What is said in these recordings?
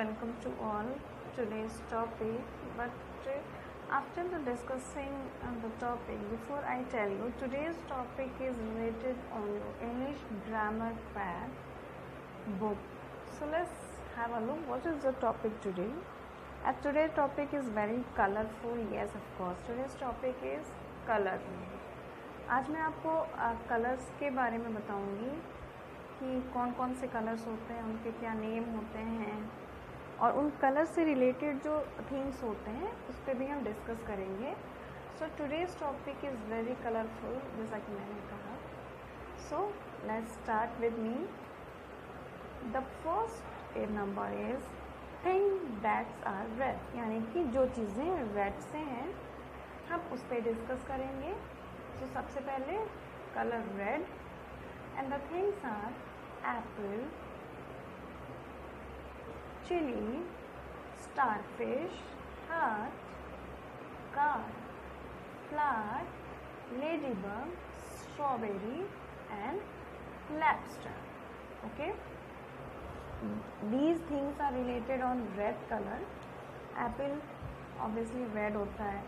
welcome to all today's topic. But uh, after the discussing the topic, before I tell you, today's topic is related on your English grammar pad book. So let's have a look. What is the topic today? And today's topic is very colorful. Yes, of course. Today's topic is color. आज मैं आपको colours uh, के बारे में बताऊँगी कि कौन कौन से कलर्स होते हैं उनके क्या नेम होते हैं और उन कलर से रिलेटेड जो थीम्स होते हैं उस पर भी हम डिस्कस करेंगे। So today's topic is very colourful जैसा कि मैंने कहा। So let's start with me the first number is thing that's are red यानी कि जो चीज़ें रेड से हैं हम उस पर डिस्कस करेंगे। तो so, सबसे पहले colour red and the things are apple, chili, starfish, heart, car, flower, ladybug, strawberry and lobster. Okay. These things are related on red color. Apple obviously red होता है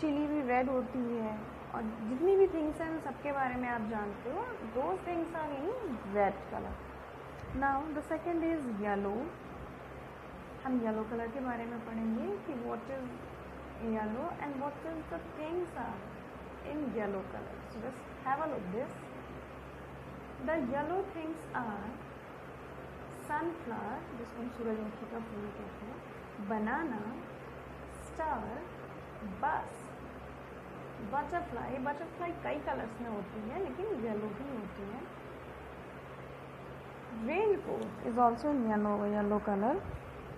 चिली भी रेड होती है और जितनी भी थिंग्स हैं सबके बारे में आप जानते हो दो things are in red colour now the second is yellow हम येलो कलर के बारे में पढ़ेंगे कि what is yellow and what is the things are in yellow colour so just have a look this the yellow things are sunflower जिसको हम सूरजमुखी का फूल कहते हैं banana star bus butterfly butterfly कई कलर्स में होती है, लेकिन येलो भी होती है. Raincoat is also in yellow yellow colour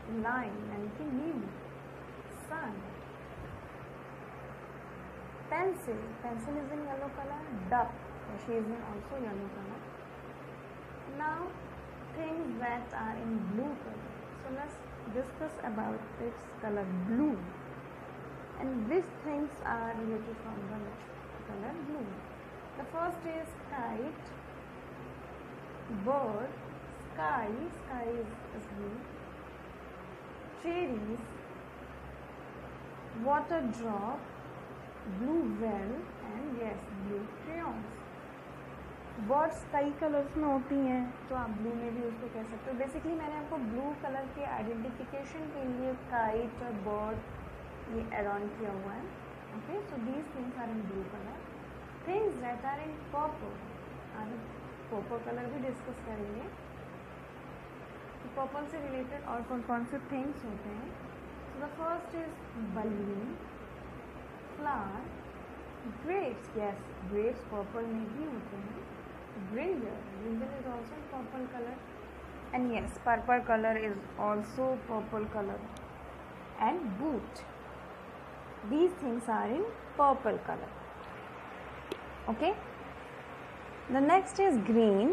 in line and he lived. Sun. Pencil. Pencil is in yellow color. Duck. She is in also yellow color. Now things that are in blue color. So let's discuss about its color blue and which things are related from the color blue. The first is kite, bird, sky, sky is, is blue cherries, water drop, blue well and yes blue crayons. Birds कई colours में होती हैं तो आप blue में भी उसको कह सकते हो. बेसिकली मैंने आपको ब्लू कलर के आइडेंटिफिकेशन के लिए काइट और बर्ड ये एड ऑन किया हुआ है. Okay so these things are in blue colour things that are in purple आज पर्पल कलर भी डिस्कस करेंगे. तो पर्पल से रिलेटेड और कौन कौन से थिंग्स होते हैं? The first is balloon flower grapes yes grapes purple में भी होते हैं. Brinjal brinjal is also purple colour and yes purple colour is also purple colour and boot these things are in purple color. Okay? The next is green.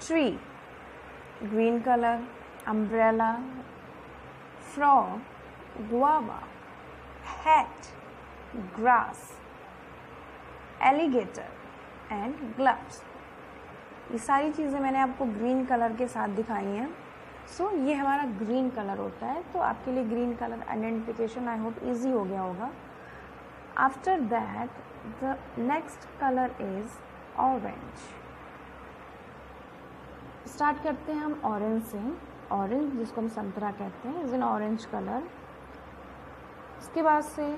Tree. Green color umbrella frog guava hat grass alligator and gloves. ये सारी चीज़ें मैंने आपको green colour के साथ दिखाई हैं। सो so, ये हमारा ग्रीन कलर होता है। तो आपके लिए green colour identification I hope easy हो गया होगा। After that the next colour is orange start करते हैं हम ऑरेंज से। ऑरेंज जिसको हम संतरा कहते हैं इज़ इन ऑरेंज कलर उसके बाद से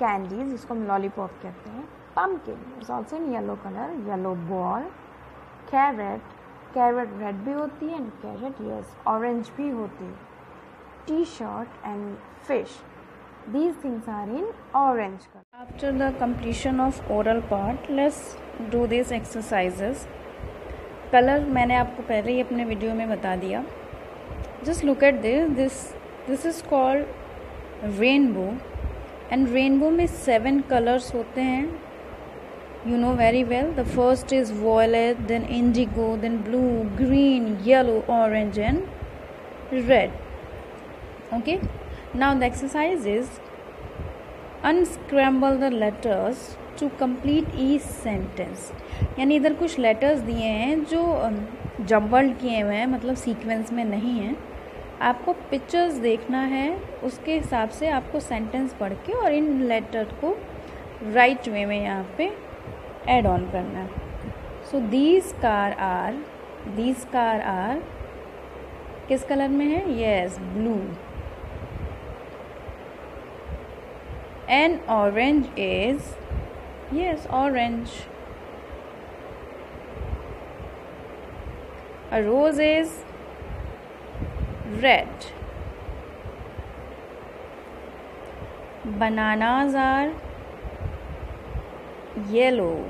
कैंडीज जिसको हम लॉलीपॉप कहते हैं pumpkin is also in yellow colour yellow ball carrot carrot red भी होती है एंड कैरेट यस ऑरेंज भी होती है। T shirt and fish these things are in orange color. After the completion of oral part, let's do these exercises. Colour मैंने आपको पहले ही अपने वीडियो में बता दिया। Just look at this this this is called rainbow and rainbow में seven colours होते हैं। You know very well the first is violet then indigo then blue green yellow orange and red okay now the exercise is unscramble the letters to complete each sentence यानी इधर कुछ letters दिए हैं जो jumbled किए हुए हैं मतलब सीक्वेंस में नहीं है। आपको पिक्चर्स देखना है, उसके हिसाब से आपको सेंटेंस पढ़ के और इन लेटर को राइट वे में यहाँ पे एड ऑन करना so these car are these car are किस कलर में है? Yes blue and orange is yes orange A rose is red. Bananas are yellow.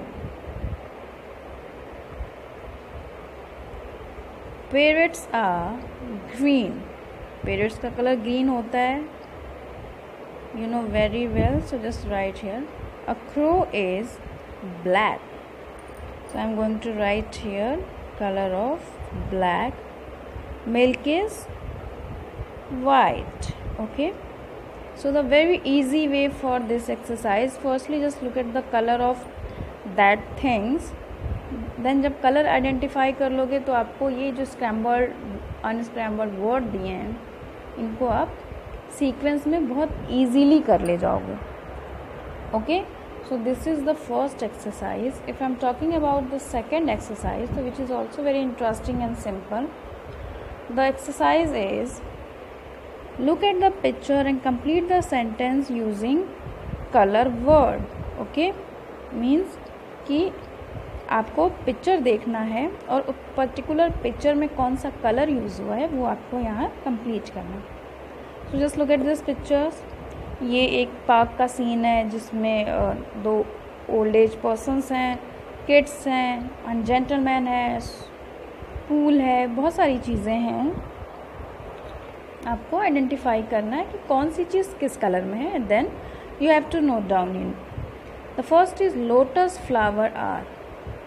Parrots are green. Parrots का colour green होता है you know very well so just write here a crow is black so i'm going to write here color of black milk is white okay so the very easy way for this exercise firstly just look at the color of that things then जब colour identify कर लोगे तो आपको ये जो स्क्रैम्बर्ड अनस्क्रैम्बर्ड word दिए हैं इनको आप सीक्वेंस में बहुत इजीली कर ले जाओगे okay so this is the first exercise if I am talking about the second exercise तो which is also very interesting and simple the exercise is look at the picture and complete the sentence using colour word okay means कि आपको picture देखना है और particular picture में कौन सा colour use हुआ है, वो आपको यहाँ कंप्लीट करना है। So just look at this pictures ये एक पार्क का सीन है जिसमें दो ओल्ड एज पर्सनस हैं किड्स हैं जेंटलमैन है पूल है, बहुत सारी चीज़ें हैं। आपको आइडेंटिफाई करना है कि कौन सी चीज़ किस कलर में है then you have to note down in the first is lotus flower are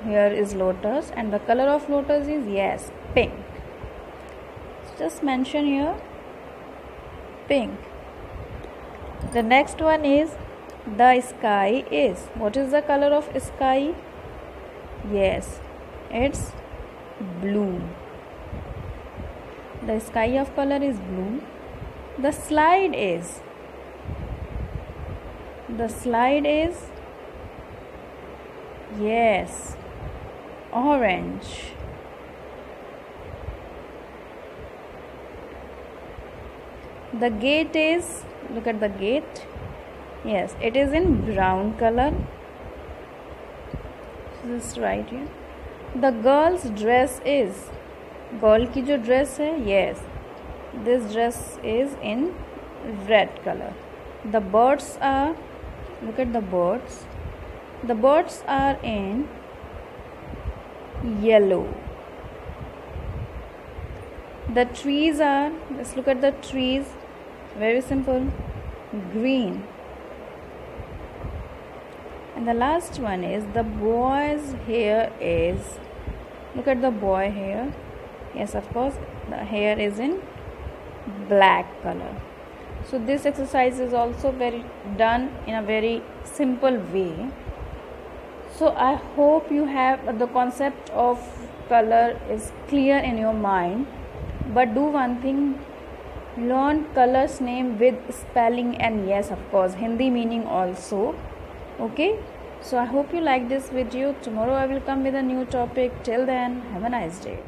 here is lotus and the colour of lotus is yes pink just mention here pink the next one is the sky is. What is the color of sky? Yes it's blue. The sky of color is blue. The slide is. The slide is yes orange. The gate is look at the gate. Yes it is in brown color. This is right here. The girl's dress is girl ki jo dress hai yes. This dress is in red color. The birds are look at the birds. The birds are in yellow. The trees are let's look at the trees. Very simple green. And the last one is the boy's hair is look at the boy here yes of course the hair is in black color. So this exercise is also very done in a very simple way. So i hope you have the concept of color is clear in your mind. But do one thing learn colors name with spelling and yes of course. Hindi meaning also. Okay? So i hope you like this video. Tomorrow i will come with a new topic. Till then have a nice day